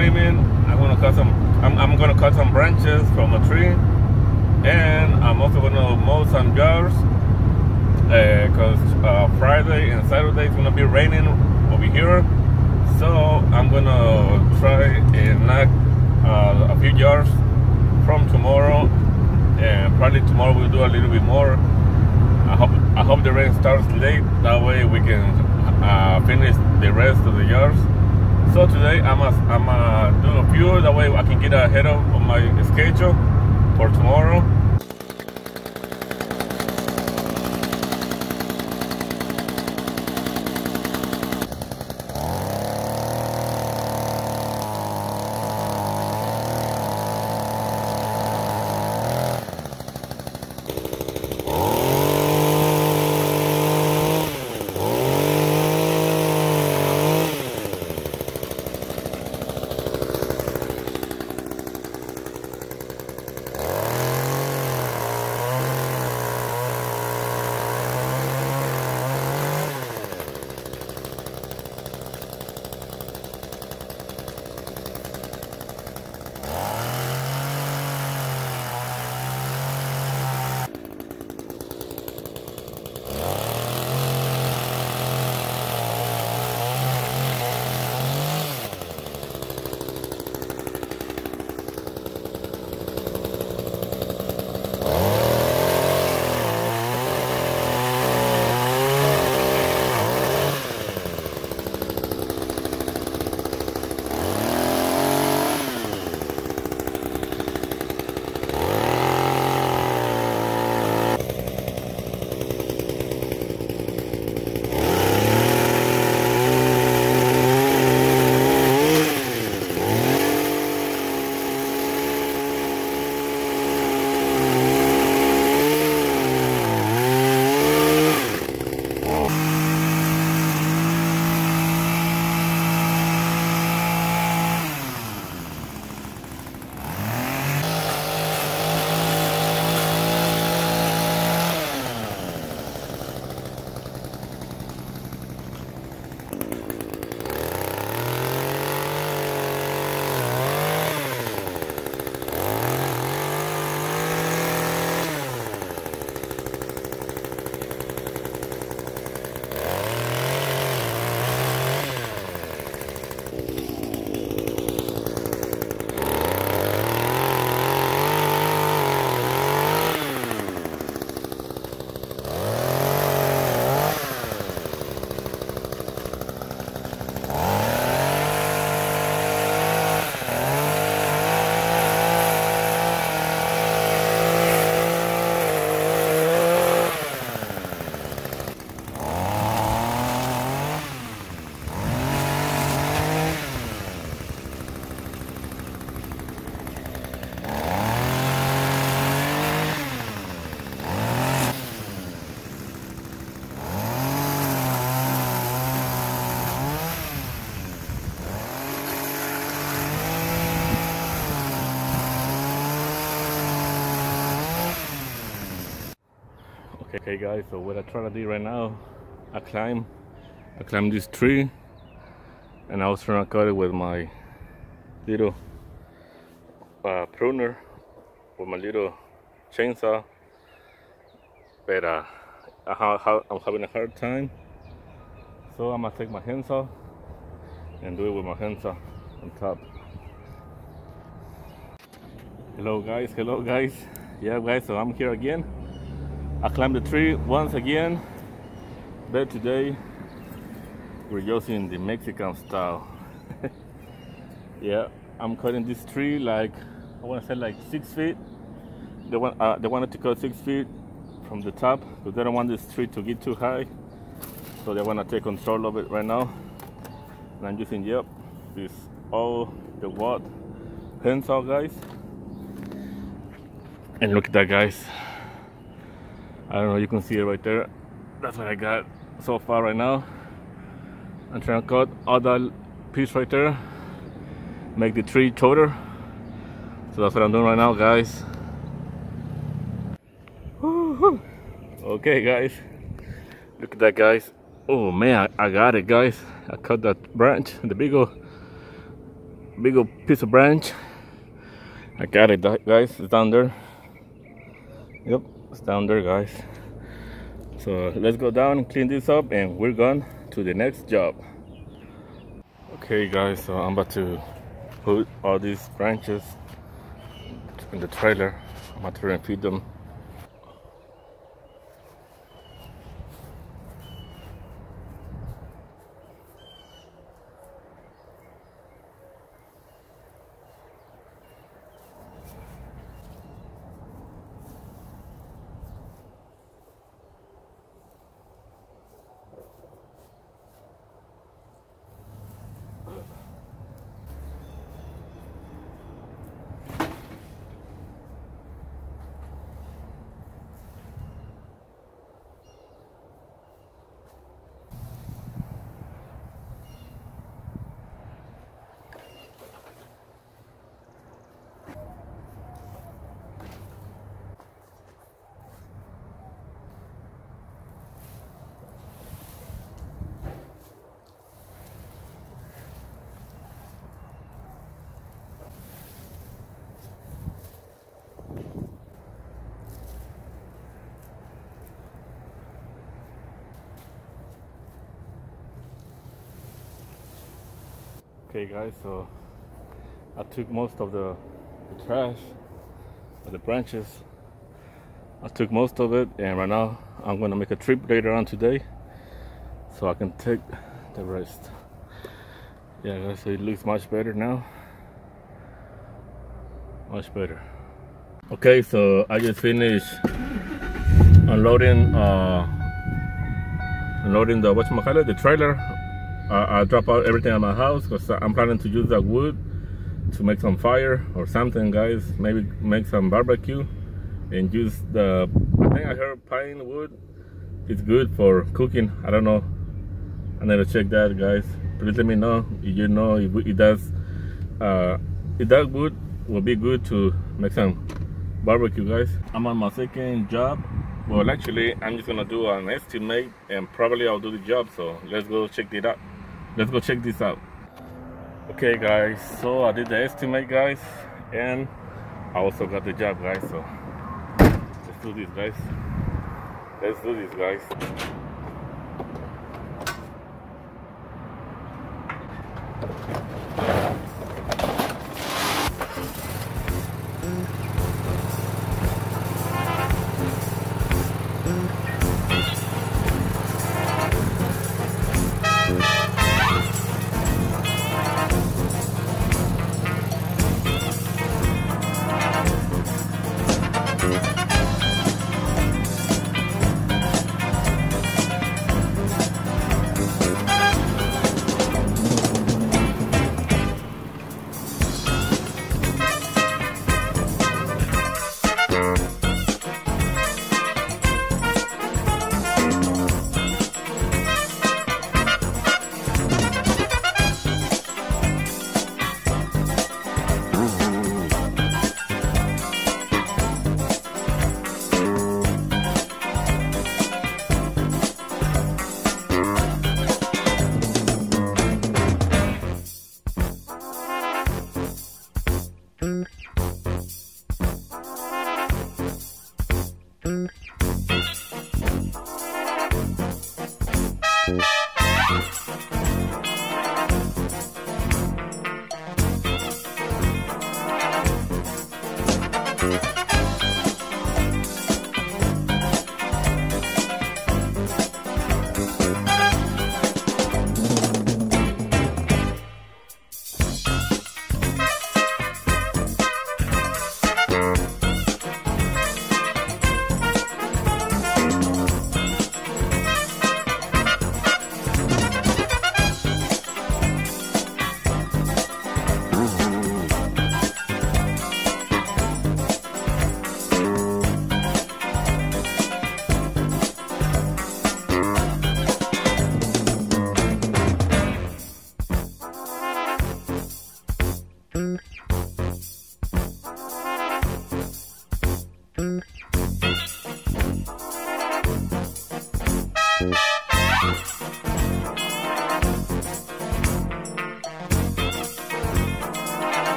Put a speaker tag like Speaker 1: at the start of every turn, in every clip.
Speaker 1: trimming. I'm gonna cut some. I'm, I'm gonna cut some branches from a tree, and I'm also gonna mow some yards because uh, uh, Friday and Saturday is gonna be raining over here. So I'm gonna try and knock uh, a few yards from tomorrow, and probably tomorrow we'll do a little bit more. I hope I hope the rain starts late. That way we can uh, finish the rest of the yards. So today I'm I'm a do a few. That way I can get ahead of my schedule for tomorrow. Yeah. Okay guys, so what I try to do right now, I climb, I climb this tree and I was trying to cut it with my little uh, pruner, with my little chainsaw, but uh, I, I'm having a hard time. So I'm gonna take my handsaw and do it with my handsaw on top. Hello guys, hello guys. Yeah guys, so I'm here again. I climbed the tree once again, but today we're using the Mexican style. yeah, I'm cutting this tree like, I want to say like six feet. They, want, uh, they wanted to cut six feet from the top because they don't want this tree to get too high. So they want to take control of it right now. And I'm using, yep, this all the what handsaw guys. And look at that guys. I don't know, you can see it right there. That's what I got so far right now. I'm trying to cut all that piece right there. make the tree shorter so that's what I'm doing right now guys. Okay guys. Look at that guys. Oh man I, got it guys. I cut that branch the big old big old piece of branch. I got it guys. It's down there. Yep it's down there guys. So let's go down clean this up and we're gone to the next job. Okay guys so I'm about to put all these branches in the trailer. I'm about to feed them okay guys so I took most of the, the trash the branches. I took most of it and right now I'm gonna make a trip later on today so I can take the rest. Yeah guys so it looks much better now. Much better. Okay so I just finished unloading uh unloading the whatchamacallit the trailer I, I drop out everything at my house because I'm planning to use that wood to make some fire or something guys. Maybe make some barbecue and use the I think I heard pine wood is good for cooking. I don't know. I need to check that guys. Please let me know if you know if it does uh, if that wood will be good to make some barbecue guys. I'm on my second job. Well actually I'm just gonna do an estimate and probably I'll do the job so let's go check it out let's go check this out. Okay guys so i did the estimate guys and i also got the job guys so let's do this guys. Let's do this guys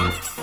Speaker 1: Yeah.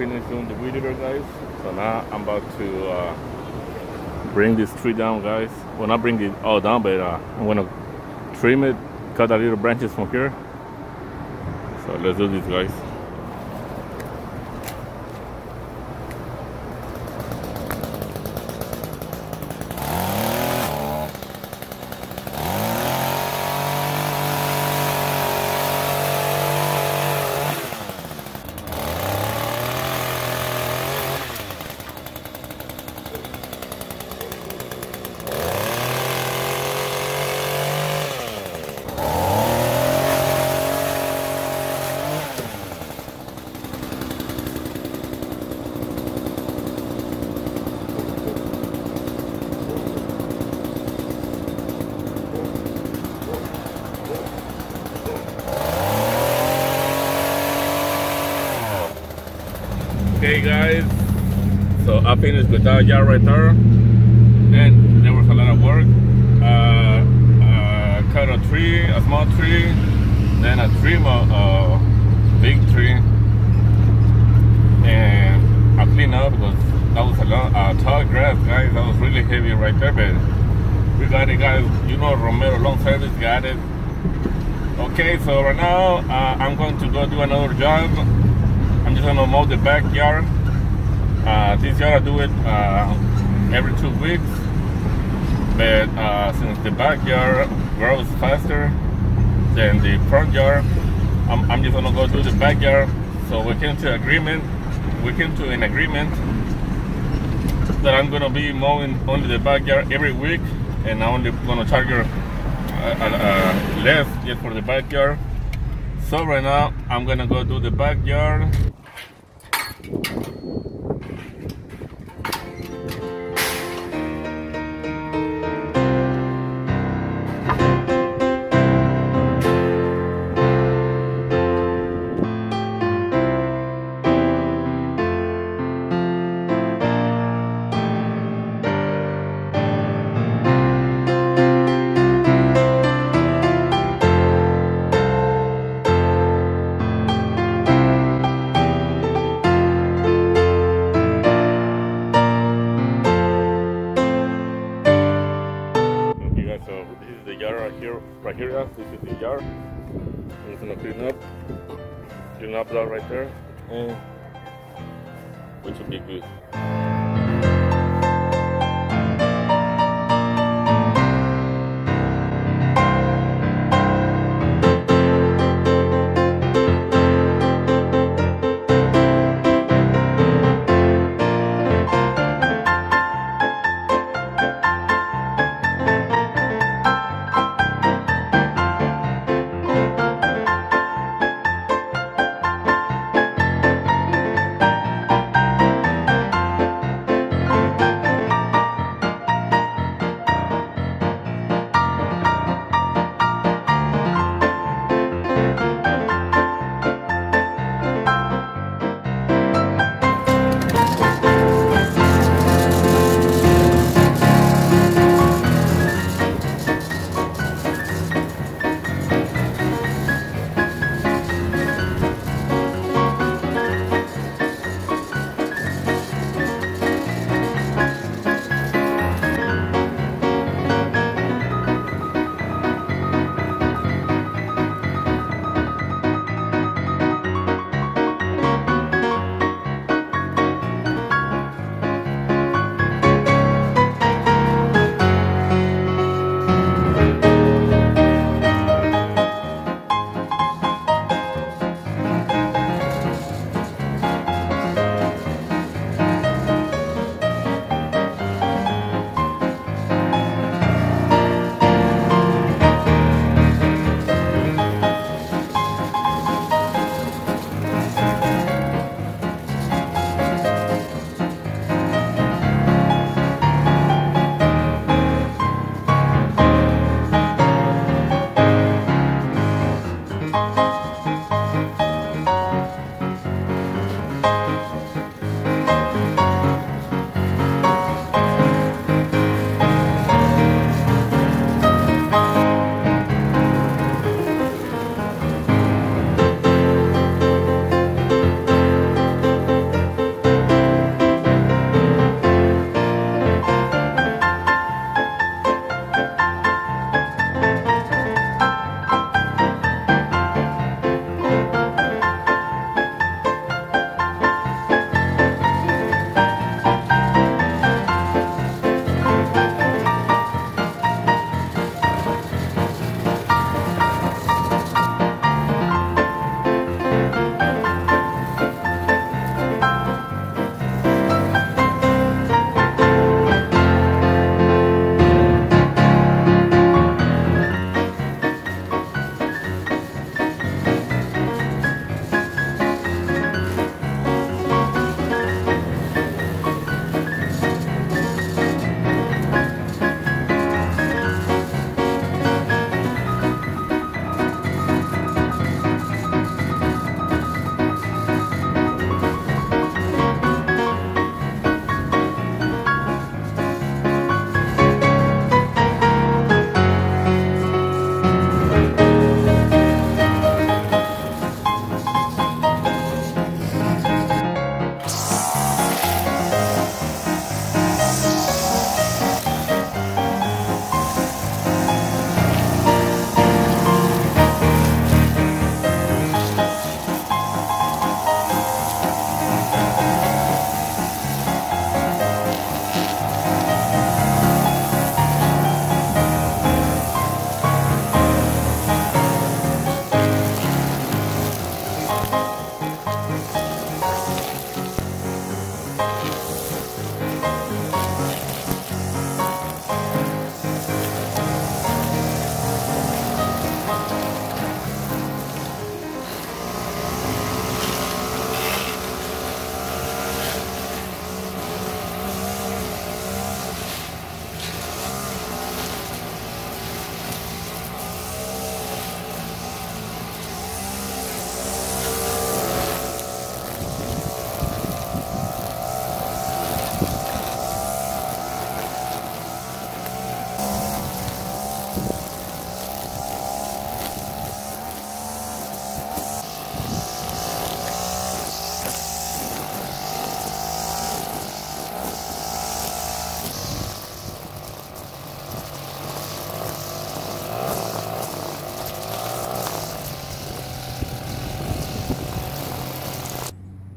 Speaker 1: Finished doing the video guys. So now I'm about to uh, bring this tree down guys. Well not bring it all down but uh, I'm gonna trim it, cut the little branches from here. So let's do this guys. Okay guys, so I finished with that. Yard right there. And there was a lot of work. Uh, uh, cut a tree, a small tree, then a trim a, a big tree. And I clean up because that was a lot, uh, tall grass guys, that was really heavy right there but we got it guys, you know Romero Lawn Service got it. Okay, so right now uh, I'm going to go do another job just gonna mow the backyard. Uh, this yard I do it uh, every two weeks, but uh, since the backyard grows faster than the front yard, I'm, I'm, just gonna go do the backyard. So we came to agreement. We came to an agreement that I'm gonna be mowing only the backyard every week, and I'm only gonna charge her uh, uh, less just for the backyard. So right now I'm gonna go do the backyard Thank you. Up that right there. And which will be good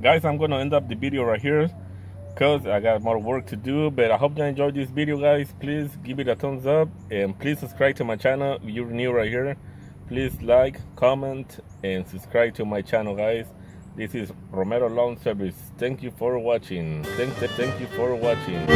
Speaker 1: guys, I'm gonna end up the video right here because I got more work to do. But I hope you enjoyed this video, guys. Please give it a thumbs up and please subscribe to my channel if you're new right here. Please like, comment, and subscribe to my channel, guys. This is Romero Lawn Service. Thank you for watching. Thank, thank you for watching.